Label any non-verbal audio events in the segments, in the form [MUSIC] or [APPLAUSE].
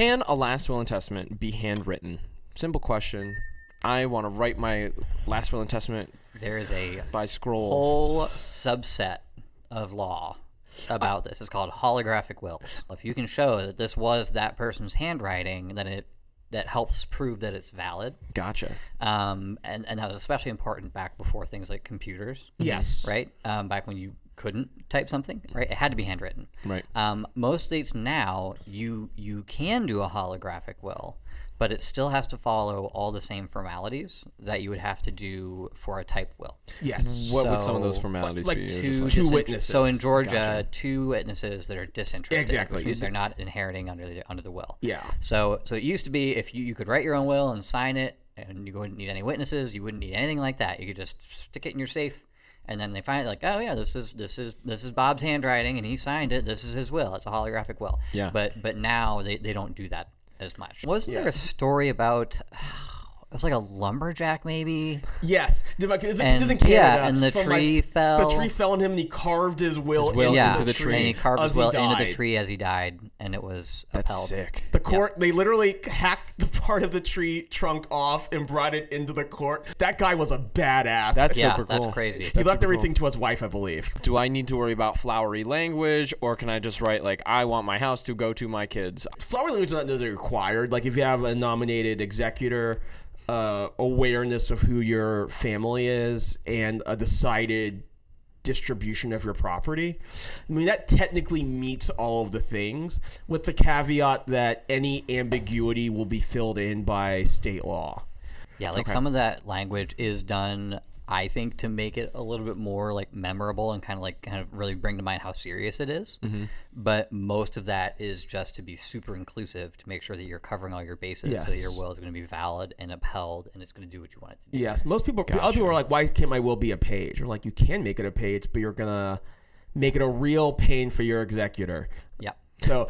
Can a last will and testament be handwritten? Simple question. I want to write my last will and testament There is a by scroll. whole subset of law about this. It's called holographic wills. If you can show that this was that person's handwriting, then it that helps prove that it's valid. Gotcha. Um, and, and that was especially important back before things like computers. Yes. Right? Um, back when you couldn't type something, right? It had to be handwritten. Right. Um, most states now, you you can do a holographic will, but it still has to follow all the same formalities that you would have to do for a typed will. Yes. What would some of those formalities like be? two- Just Two, like- Two witnesses. So in Georgia, Gotcha. two witnesses that are disinterested. Exactly. Which means they're not inheriting under the under the will. Yeah. So so it used to be if you, you could write your own will and sign it, and you wouldn't need any witnesses, you wouldn't need anything like that. You could just stick it in your safe, and then they find it like, oh yeah, this is this is this is Bob's handwriting, and he signed it. This is his will. It's a holographic will. Yeah. But but now they, they don't do that as much. Wasn't there a story about? It was like a lumberjack, maybe. Yes. Did my, this, And- this in Canada. yeah, and the from my- tree fell. The tree fell on him, and he carved his will, His will into, Yeah, into the the tree. and he carved his will into the tree as he died, and it was That's upheld. sick. The court, they literally hacked the part of the tree trunk off and brought it into the court. That guy was a badass. That's Yeah, super cool. that's crazy. he That's left super everything to his wife, I believe. Do I need to worry about flowery language, or can I just write like I want my house to go to my kids? Flowery language is not necessarily required. Like if you have a nominated executor, uh, awareness of who your family is, and a decided distribution of your property. I mean, that technically meets all of the things, with the caveat that any ambiguity will be filled in by state law. Yeah, like some of that language is done, I think, to make it a little bit more like memorable and kind of like kind of really bring to mind how serious it is. Mm-hmm. But most of that is just to be super inclusive to make sure that you're covering all your bases, so that your will is going to be valid and upheld, and it's going to do what you want it to do. Yes, most people. Other people are like, "Why can't my will be a page?" Or like, "You can make it a page, but you're gonna make it a real pain for your executor." Yeah. So,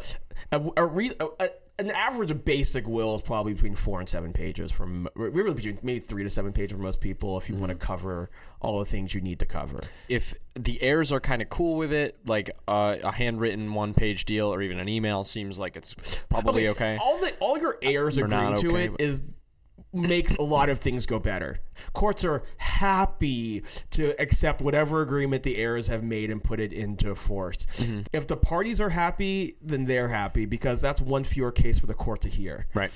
a, a, re, a an average of basic will is probably between four and seven pages. From really between maybe three to seven pages for most people, if you want to cover all the things you need to cover. If the heirs are kind of cool with it, like uh, a handwritten one-page deal or even an email seems like it's probably [LAUGHS] okay. All the all your heirs agreeing not to okay, it is makes a lot of things go better. Courts are happy to accept whatever agreement the heirs have made and put it into force. Mm-hmm. If the parties are happy, then they're happy because that's one fewer case for the court to hear. Right.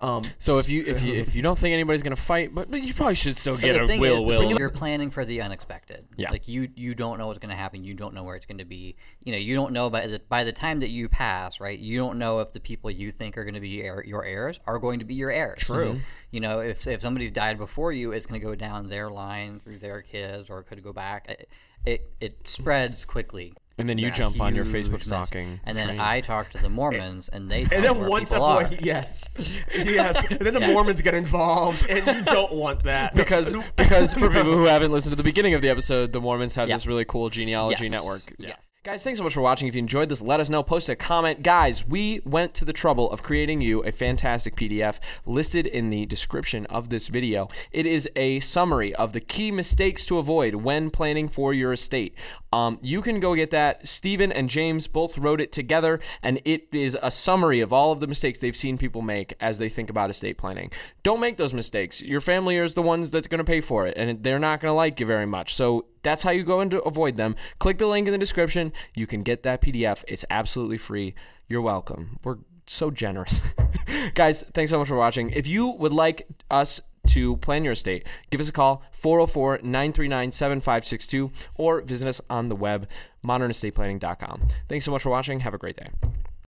Um, So if you if you if you don't think anybody's gonna fight, but, but you probably should still get the a thing will is, will. when you're planning for the unexpected. Yeah. Like you, you don't know what's going to happen. You don't know where it's going to be. You know, you don't know by the by the time that you pass, right? You don't know if the people you think are going to be heir, your heirs are going to be your heirs. True. You know, if if somebody's died before you, it's going to go down their line through their kids, or it could go back. It it, it spreads quickly. and then you That's jump on your Facebook mess. stalking. And then train. I talk to the Mormons, and they tell and then where one step people yes, yes, and then the [LAUGHS] Mormons get involved, and you don't want that because [LAUGHS] because for people who haven't listened to the beginning of the episode, the Mormons have Yeah. this really cool genealogy Yes. network. Yes. Guys, thanks so much for watching. If you enjoyed this, let us know. Post a comment. Guys, we went to the trouble of creating you a fantastic PDF listed in the description of this video. It is a summary of the key mistakes to avoid when planning for your estate. Um, you can go get that. Stephen and James both wrote it together, and it is a summary of all of the mistakes they've seen people make as they think about estate planning. Don't make those mistakes. Your family is the ones that's going to pay for it, and they're not going to like you very much. So that's how you go and avoid them. Click the link in the description. You can get that PDF. It's absolutely free. You're welcome. We're so generous. [LAUGHS] Guys, thanks so much for watching. If you would like us to plan your estate, give us a call 404 939 7562 or visit us on the web modernestateplanning.com. Thanks so much for watching. Have a great day.